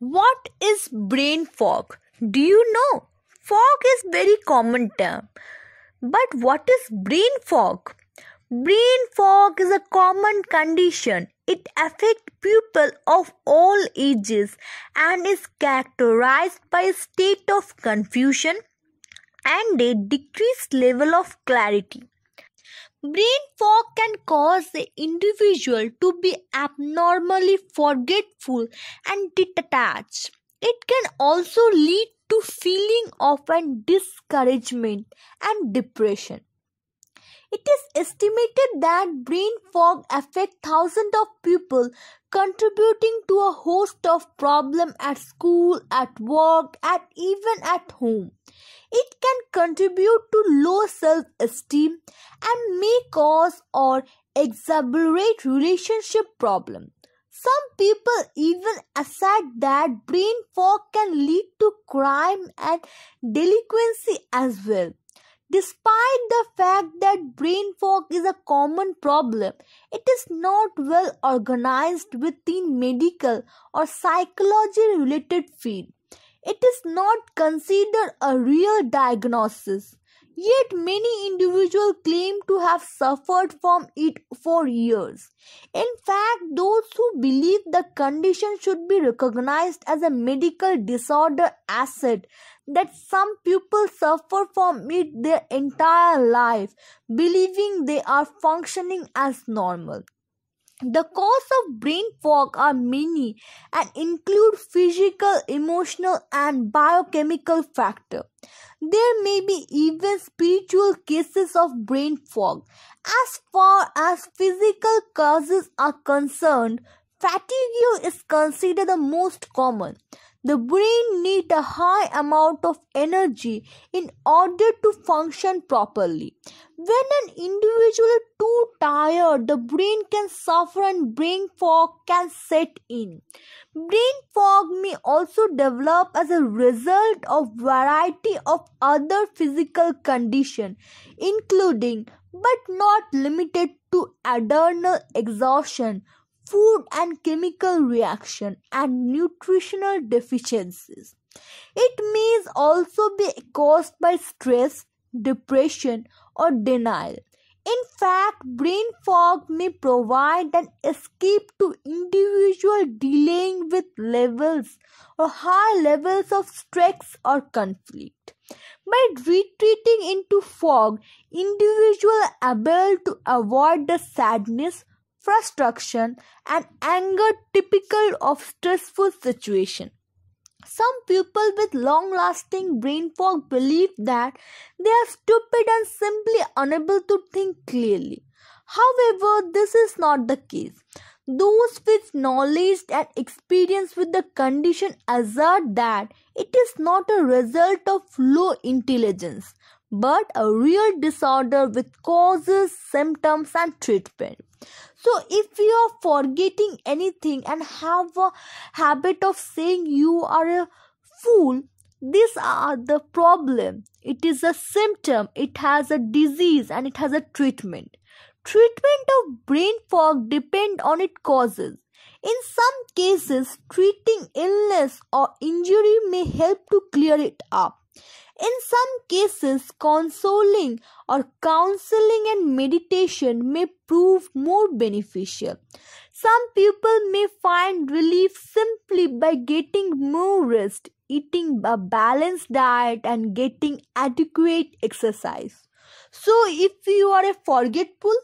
What is brain fog? Do you know? Fog is very common term. But what is brain fog? Brain fog is a common condition. It affects people of all ages and is characterized by a state of confusion and a decreased level of clarity. Brain fog can cause the individual to be abnormally forgetful and detached. It can also lead to feeling of discouragement and depression. It is estimated that brain fog affects thousands of people, contributing to a host of problems at school, at work, and even at home. It can contribute to low self esteem and may cause or exacerbate relationship problems. Some people even assert that brain fog can lead to crime and delinquency as well. Despite the fact that brain fog is a common problem, it is not well organized within medical or psychology related field. It is not considered a real diagnosis. Yet many individuals claim to have suffered from it for years. In fact, those who believe the condition should be recognized as a medical disorder asset that some people suffer from it their entire life, believing they are functioning as normal. The causes of brain fog are many and include physical, emotional, and biochemical factors. There may be even spiritual cases of brain fog. As far as physical causes are concerned, fatigue is considered the most common. The brain needs a high amount of energy in order to function properly. When an individual is too tired, the brain can suffer and brain fog can set in. Brain fog may also develop as a result of variety of other physical conditions, including but not limited to adrenal exhaustion, food and chemical reaction, and nutritional deficiencies. It may also be caused by stress, depression, or denial. In fact, brain fog may provide an escape to individual dealing with levels or high levels of stress or conflict. By retreating into fog, individuals are able to avoid the sadness, frustration, and anger typical of stressful situations. Some people with long lasting brain fog believe that they are stupid and simply unable to think clearly. However, this is not the case. Those with knowledge and experience with the condition assert that it is not a result of low intelligence but a real disorder with causes, symptoms, and treatment. So, if you are forgetting anything and have a habit of saying you are a fool, these are the problem. It is a symptom, it has a disease, and it has a treatment. Treatment of brain fog depend on its causes. In some cases, treating illness or injury may help to clear it up. In some cases, consoling or counseling and meditation may prove more beneficial. Some people may find relief simply by getting more rest, eating a balanced diet, and getting adequate exercise. So, if you are a forgetful,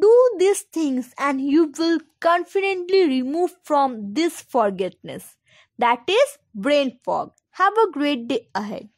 do these things and you will confidently remove from this forgetfulness. That is brain fog. Have a great day ahead.